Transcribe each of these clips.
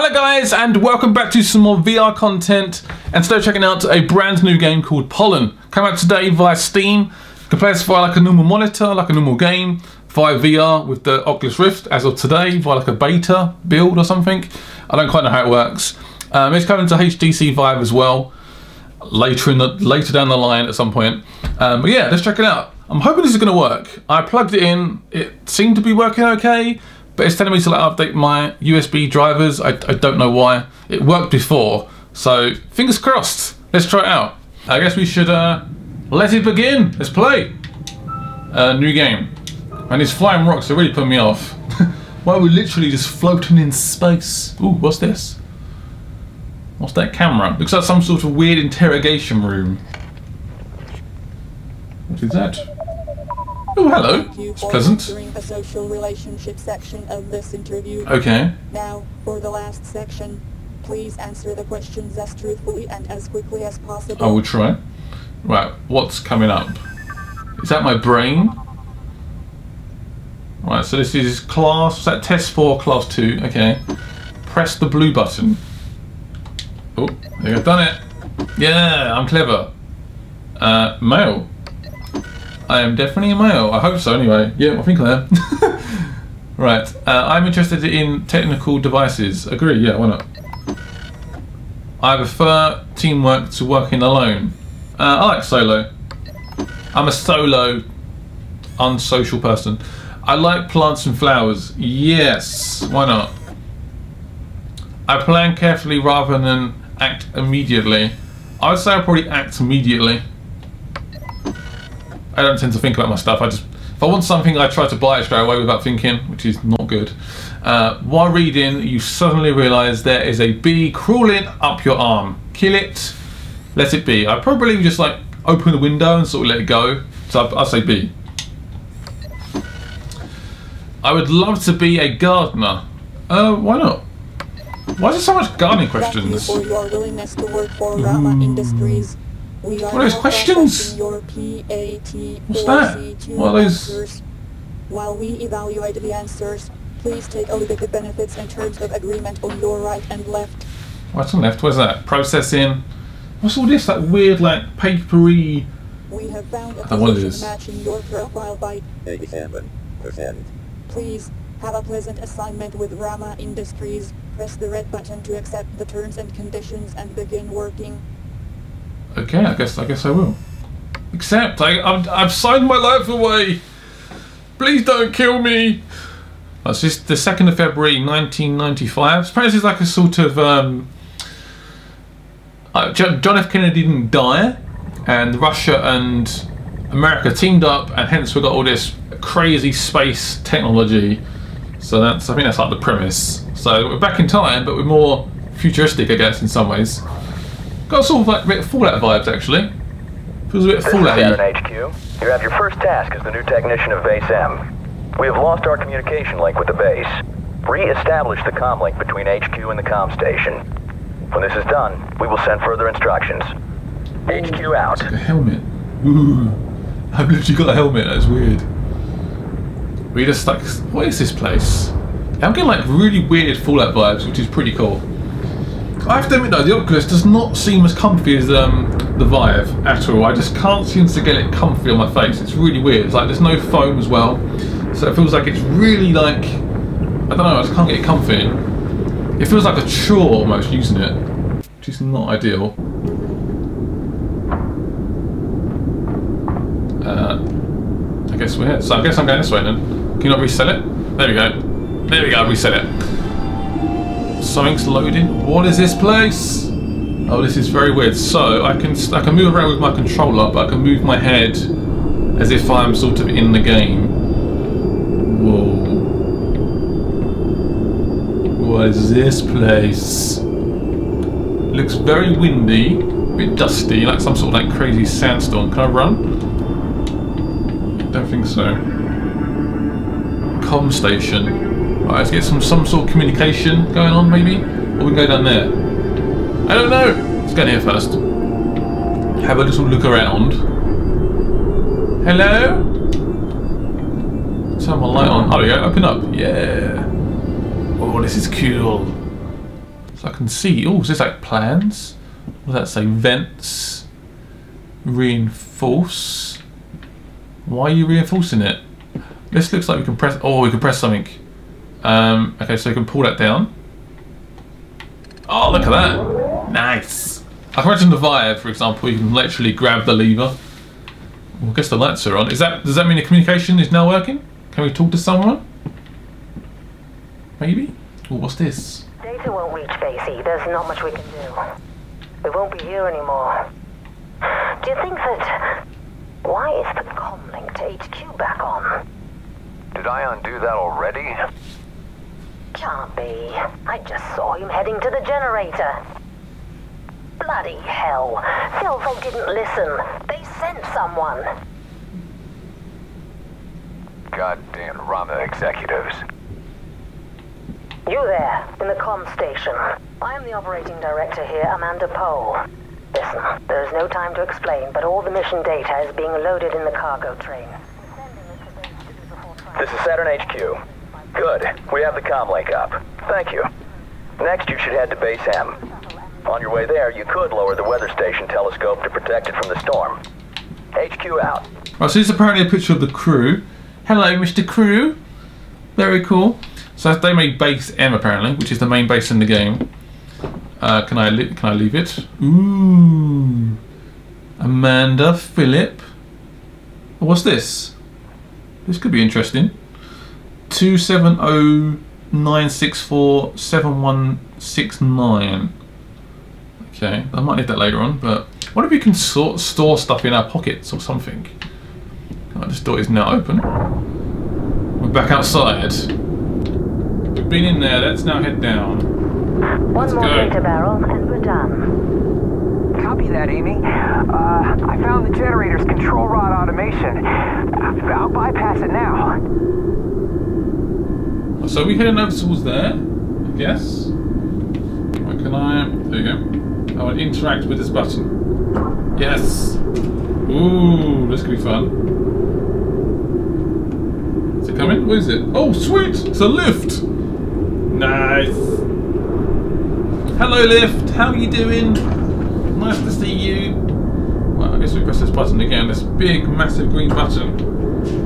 Hello guys and welcome back to some more VR content and today we're checking out a brand new game called Pollen. Come out today via Steam. You can play this via like a normal monitor, like a normal game, via VR with the Oculus Rift as of today, via like a beta build or something. I don't quite know how it works. Um, it's coming to HTC Vive as well later in the later down the line at some point. Um, but yeah, let's check it out. I'm hoping this is going to work. I plugged it in. It seemed to be working okay, but it's telling me to like, update my USB drivers. I, I don't know why. It worked before, so fingers crossed. Let's try it out. I guess we should uh, let it begin. Let's play. Uh, new game. And these flying rocks are really putting me off. why we're we literally just floating in space? Ooh, what's this? What's that camera? Looks like some sort of weird interrogation room. What is that? Oh, hello. It's pleasant. During the social relationship section of this interview. Okay. Now, for the last section, please answer the questions as truthfully and as quickly as possible. I will try. Right, what's coming up? Is that my brain? Right, so this is class, is that test 4, class 2, okay. Press the blue button. Oh, there I've done it. Yeah, I'm clever. Uh, male. I am definitely a male. I hope so anyway. Yeah, I think I am. right, uh, I'm interested in technical devices. Agree, yeah, why not? I prefer teamwork to working alone. Uh, I like solo. I'm a solo, unsocial person. I like plants and flowers. Yes, why not? I plan carefully rather than act immediately. I would say I probably act immediately. I don't tend to think about my stuff. I just, if I want something, I try to buy it straight away without thinking, which is not good. Uh, while reading, you suddenly realise there is a bee crawling up your arm. Kill it, let it be. I probably just like open the window and sort of let it go. So I, I say bee. I would love to be a gardener. Uh, why not? Why is there so much gardening questions? Thank you for your willingness to work for Rama Industries. We What are those questions? Your What's that? What are those- While we evaluate the answers, please take a look at the benefits and terms of agreement on your right and left. What's on left? Where's that? Processing. What's all this? That weird, like, papery. We have found a I know what it position matching your profile by 87%. Please have a pleasant assignment with Rama Industries. Press the red button to accept the terms and conditions and begin working. Okay, I guess I guess I will. Except I I've, I've signed my life away. Please don't kill me. That's just the second of February, 1995. Suppose it's like a sort of um. Uh, John John F. Kennedy didn't die, and Russia and America teamed up, and hence we got all this crazy space technology. So that's I think that's like the premise. So we're back in time, but we're more futuristic, I guess, in some ways. Got sort of like a bit of Fallout vibes actually. Feels a bit Fallout HQ. You have your first task as the new technician of Base M. We have lost our communication link with the base. Re-establish the comm link between HQ and the comm station. When this is done, we will send further instructions. HQ out. A helmet. Ooh. I've literally got a helmet, that's weird. We just like what is this place? I'm getting like really weird Fallout vibes, which is pretty cool. I have to admit though, the Oculus does not seem as comfy as um, the Vive at all. I just can't seem to get it comfy on my face. It's really weird. It's like there's no foam as well. So it feels like it's really like I don't know, I just can't get it comfy. It feels like a chore almost using it. Which is not ideal. Uh, I guess we're here. So I guess I'm going this way then. Can you not reset it? There we go. There we go, reset it. Something's loading. What is this place? Oh, this is very weird. So I can I can move around with my controller, but I can move my head as if I'm sort of in the game. Whoa. What is this place? Looks very windy, a bit dusty, like some sort of like crazy sandstorm. Can I run? Don't think so. Com station. Let's get some some sort of communication going on, maybe, or we can go down there. I don't know. Let's go in here first. Have a little look around. Hello. Turn my light on. Oh, yeah. Open up. Yeah. Oh, this is cool. So I can see. Oh, is this like plans? What does that say? Vents. Reinforce. Why are you reinforcing it? This looks like we can press. Oh, we can press something. Um, okay, so we can pull that down. Oh, look at that. Nice. I can imagine the Vive, for example, you can literally grab the lever. Well, I guess the lights are on. Is that Does that mean the communication is now working? Can we talk to someone? Maybe? Oh, what's this? Data won't reach Basie. There's not much we can do. We won't be here anymore. Do you think that... Why is the comlink to HQ back on? Did I undo that already? Can't be. I just saw him heading to the generator. Bloody hell. Phil, they didn't listen. They sent someone. Goddamn Rama executives. You there, in the comm station. I am the operating director here, Amanda Poe. Listen, there is no time to explain, but all the mission data is being loaded in the cargo train. This is Saturn HQ. Good. We have the comm link up. Thank you. Next, you should head to Base M. On your way there, you could lower the weather station telescope to protect it from the storm. HQ out. Right, so this is apparently a picture of the crew. Hello, Mr. Crew. Very cool. So they made base M apparently, which is the main base in the game. Uh, can I can I leave it? Ooh, Amanda Phillip. What's this? This could be interesting. Two seven zero nine six four seven one six nine. Okay, I might need that later on, but what if we can sort, store stuff in our pockets or something? Oh, this door is now open. We're back outside. We've been in there, let's now head down. One more go. data barrel, and we're done. Copy that, Amy. Uh, I found the generator's control rod automation. I'll bypass it now. So we heading over towards there, I guess. Right, can I? There you go. I want to interact with this button. Yes. Ooh, this could be fun. Is it coming? What is it? Oh, sweet! It's a lift. Nice. Hello, lift. How are you doing? Nice to see you. Well, I guess we press this button again. This big, massive green button.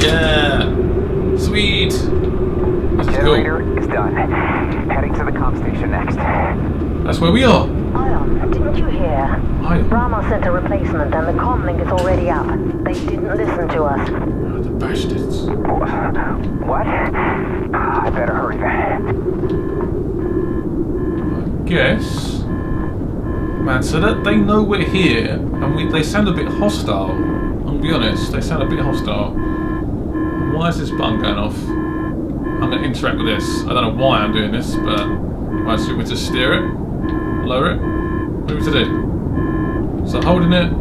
Yeah. Sweet. Cool. Generator is done. Heading to the comm station next. That's where we are. Ion, didn't you hear? Hi. Rama sent a replacement and the comlink is already up. They didn't listen to us. Oh, the bastards. What? I better hurry then. I guess. Man, so that they know we're here, and we, they sound a bit hostile. I'll be honest, they sound a bit hostile. Why is this button going off? I'm going to interact with this. I don't know why I'm doing this, but I assume we to steer it, lower it. What do we to do? So holding it.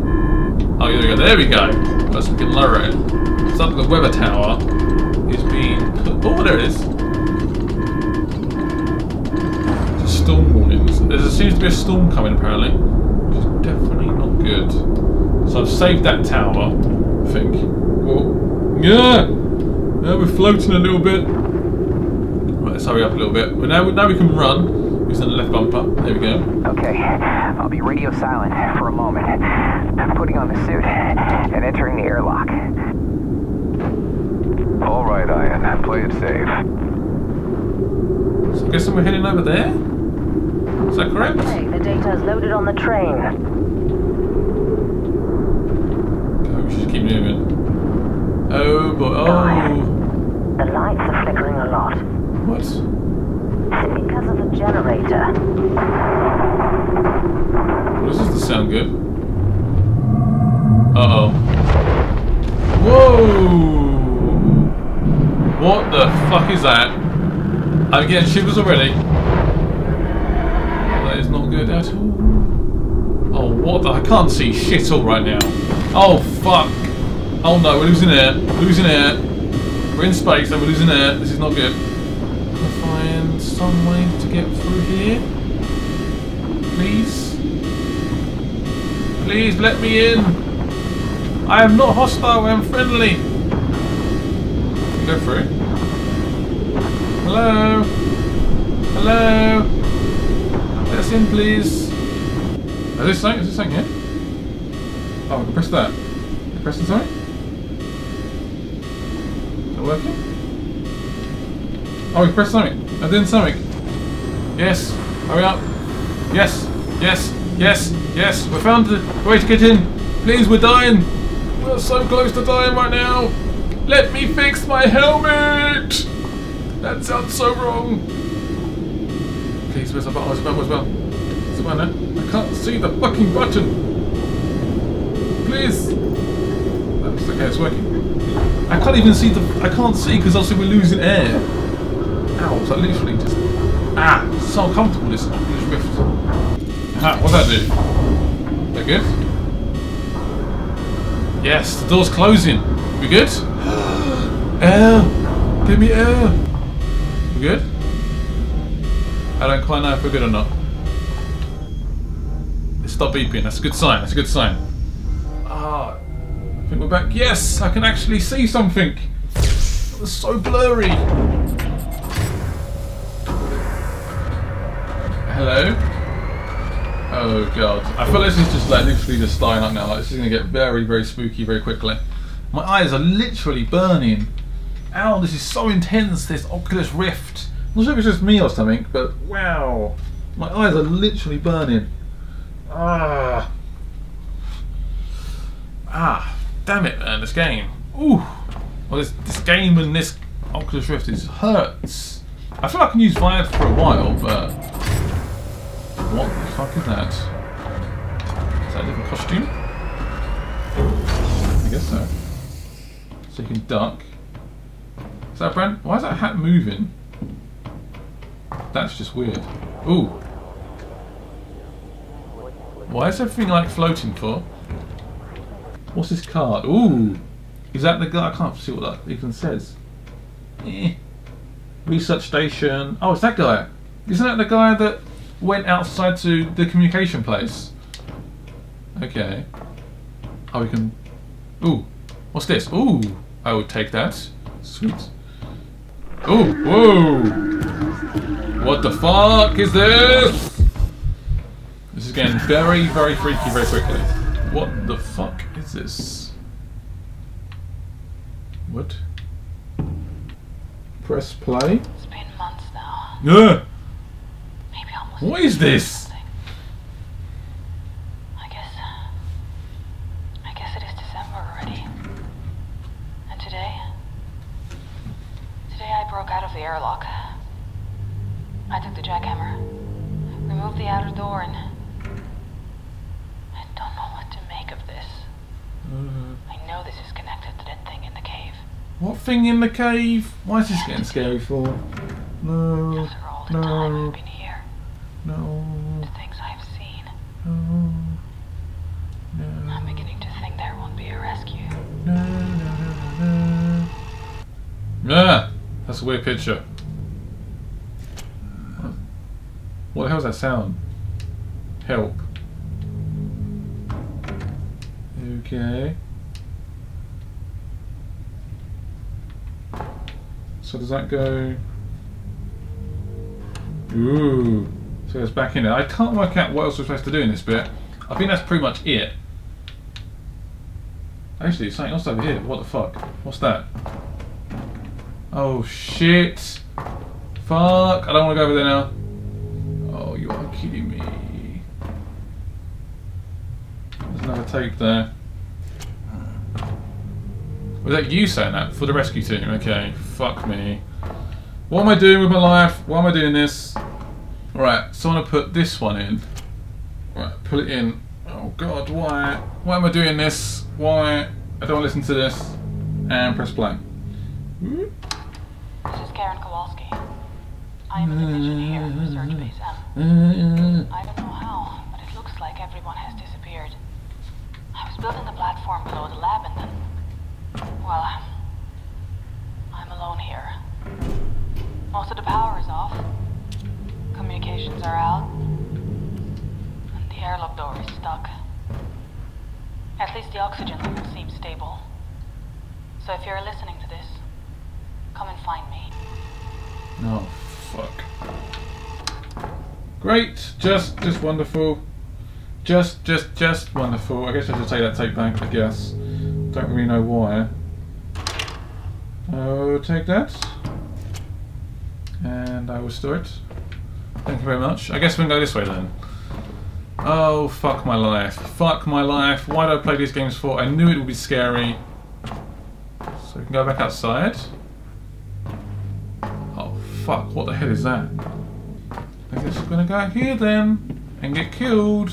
Oh, there we go. There we go. Plus we can lower it. It's the weather tower is being put. Oh, there it is. A storm warnings. There seems to be a storm coming apparently, which is definitely not good. So I've saved that tower, I think. Well, yeah, yeah, we're floating a little bit. Right, let's hurry up a little bit. But now, now we can run. Using the left bumper. There we go. Okay, I'll be radio silent for a moment. I'm putting on the suit and entering the airlock. All right, Ian. Play it safe. So I'm guessing we're heading over there. Is that correct? Hey, the data is loaded on the train. Okay, we should just keep moving. Oh boy. Oh. The lights are flickering a lot. What? Is because of the generator? Well, this doesn't sound good. Uh oh. Whoa! What the fuck is that? I'm getting shivers already. That is not good at all. Oh, what the? I can't see shit all right now. Oh, fuck. Oh no, we're losing air. Losing air. We're in space and we're losing air. This is not good. Can some way to get through here? Please? Please let me in. I am not hostile, I am friendly. Go through. Hello? Hello? Let's in, please. Is this something? Is this something here? Oh, I can press that. Pressing something? Is it working? Oh, we pressed something. I did something. Yes. Hurry up. Yes. Yes. Yes. Yes. We found the way to get in. Please, we're dying. We're so close to dying right now. Let me fix my helmet. That sounds so wrong. Please, where's the button? Where's the button? Where's the button? Button? Eh? I can't see the fucking button. Please. That's okay. It's working. I can't even see the. I can't see because obviously we're losing air. So literally just. Ah! So uncomfortable this Oculus Rift. Ah! What's that do? That good? Yes, the door's closing. We good? air! Give me air! We good? I don't quite know if we're good or not. Stopped beeping. That's a good sign. That's a good sign. Ah, I think we're back. Yes, I can actually see something. It was so blurry. Hello? Oh god. I feel like this is just like literally just starting up now. Like this is gonna get very, very spooky very quickly. My eyes are literally burning. Ow, this is so intense, this Oculus Rift. I'm not sure if it's just me or something, but wow. My eyes are literally burning. Ah. Ah. Damn it, man, this game. Ooh. Well, this, this game and this Oculus Rift is hurts. I feel like I can use Vive for a while, but... What the fuck is that? Is that a different costume? I guess so. So you can duck. Is that brand? Why is that hat moving? That's just weird. Ooh. Why is everything like floating for? What's this card? Ooh. Is that the guy? I can't see what that even says. Eh. Research station. Oh, it's that guy. Isn't that the guy that went outside to the communication place? Okay. Oh, we can. Ooh. What's this? Ooh. I will take that. Sweet. Ooh. Whoa. What the fuck is this? This is getting very, very freaky very quickly. What the fuck is this? What? Press play. It's been months now. Yeah. What is this? I guess. Uh, I guess it is December already. And today. Today I broke out of the airlock. I took the jackhammer, removed the outer door, and. I don't know what to make of this. Mm-hmm. I know this is connected to that thing in the cave. What thing in the cave? Why is this getting scary for? No. After That's a weird picture. What the hell's that sound? Help. Okay. So does that go? Ooh. So it's back in it. I can't work out what else we're supposed to do in this bit. I think that's pretty much it. Actually, something else over here. What the fuck? What's that? Oh shit. Fuck. I don't want to go over there now. Oh, you are kidding me. There's another tape there. Was that you saying that? For the rescue team? Okay. Fuck me. What am I doing with my life? Why am I doing this? Right, so I want to put this one in. Right, put it in. Oh god, why? Why am I doing this? Why? I don't listen to this. And press play. Karen Kowalski. I am a division here Research Base M. I don't know how, but it looks like everyone has disappeared. I was building the platform below the lab and then... Well, I'm alone here. Most of the power is off. Communications are out. And the airlock door is stuck. At least the oxygen level seems stable. So if you're listening to this, come and find me. Oh, fuck. Great, just, just wonderful. Just, just, just wonderful. I guess I should take that tape back, I guess. Don't really know why. I'll take that. And I will store it. Thank you very much. I guess we can go this way then. Oh, fuck my life. Fuck my life. Why do I play these games for? I knew it would be scary. So we can go back outside. Fuck. What the hell is that? I guess we're gonna go here then. And get killed.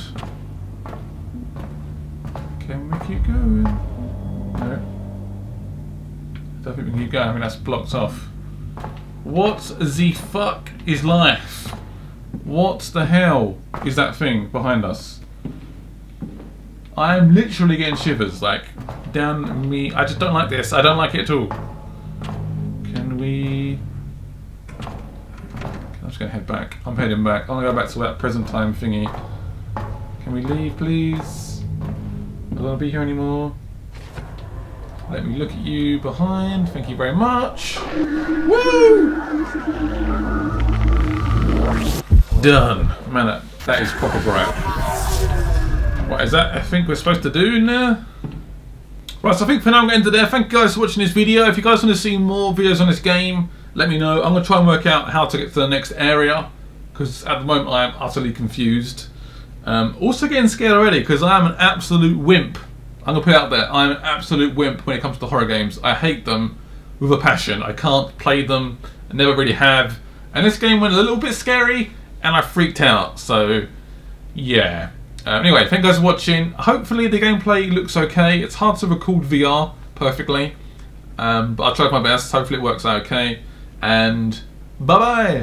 Can we keep going? No. I don't think we can keep going. I mean, that's blocked off. What the fuck is life? What the hell is that thing behind us? I'm literally getting shivers, like, down me. I just don't like this. I don't like it at all. Gonna head back. I'm heading back. I'm gonna go back to that present time thingy. Can we leave, please? I don't want to be here anymore. Let me look at you behind. Thank you very much. Woo! Done. Man, that, that is proper great. What is that I think we're supposed to do there? Right, so I think for now I'm going to end there. Thank you guys for watching this video. If you guys want to see more videos on this game, let me know. I'm going to try and work out how to get to the next area because at the moment I am utterly confused. Um, also getting scared already because I am an absolute wimp. I'm going to put it out there. I'm an absolute wimp when it comes to horror games. I hate them with a passion. I can't play them. I never really have. And this game went a little bit scary and I freaked out. So, yeah. Um, anyway, thank you guys for watching. Hopefully the gameplay looks okay. It's hard to record VR perfectly. Um, but I tried my best. Hopefully it works out okay. And bye-bye.